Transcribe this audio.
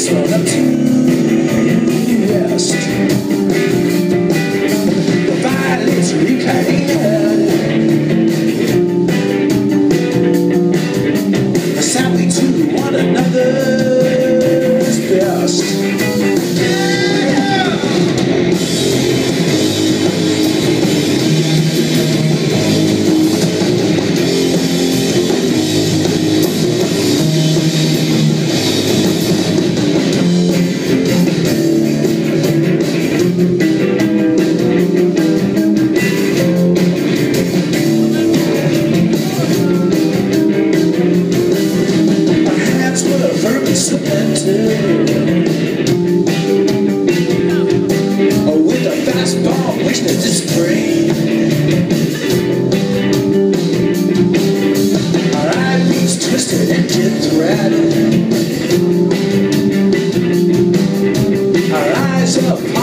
Excelente. this ball, wish that this spring. Our ivy's twisted into dithratted. Our eyes up